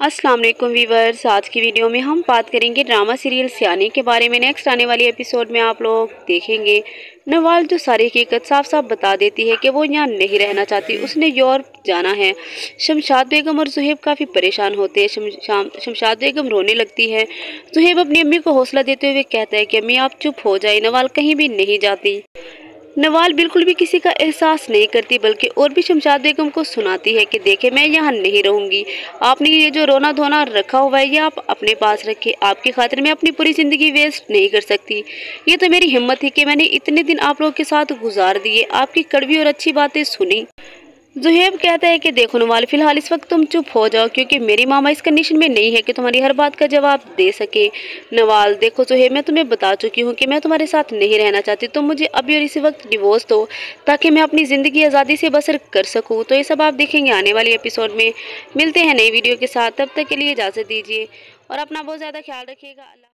अस्सलाम वालेकुम वीवर्स आज की वीडियो में हम बात करेंगे ड्रामा सीरियल सियानी के बारे में। नेक्स्ट आने वाली एपिसोड में आप लोग देखेंगे। नवाल जो सारी हकीकत साफ़ साफ़ बता देती है कि वो यहाँ नहीं रहना चाहती। उसने यूरोप जाना है। शमशाद बेगम और जुहेब काफ़ी परेशान होते हैं। शमशाद बेगम रोने लगती है। जुहेब अपनी अम्मी को हौसला देते हुए कहता है कि, अम्मी, आप चुप हो जाए। नवाल कहीं भी नहीं जाती। नवाल बिल्कुल भी किसी का एहसास नहीं करती, बल्कि और भी शमशाद बेगम को सुनाती है कि देखे, मैं यहाँ नहीं रहूँगी। आपने ये जो रोना धोना रखा हुआ है, ये आप अपने पास रखे आपकी खातिर मैं अपनी पूरी ज़िंदगी वेस्ट नहीं कर सकती। ये तो मेरी हिम्मत थी कि मैंने इतने दिन आप लोगों के साथ गुजार दिए, आपकी कड़वी और अच्छी बातें सुनी। जुहेब कहता है कि देखो नवाल, फ़िलहाल इस वक्त तुम चुप हो जाओ, क्योंकि मेरी मामा इस कंडीशन में नहीं है कि तुम्हारी हर बात का जवाब दे सके। नवाल, देखो जुहेब, मैं तुम्हें बता चुकी हूँ कि मैं तुम्हारे साथ नहीं रहना चाहती। तुम मुझे अभी और इसी वक्त डिवोर्स दो, ताकि मैं अपनी ज़िंदगी आज़ादी से बसर कर सकूँ। तो ये सब आप देखेंगे आने वाले एपिसोड में। मिलते हैं नई वीडियो के साथ, तब तक के लिए इजाज़त दीजिए। और अपना बहुत ज़्यादा ख्याल रखिएगा।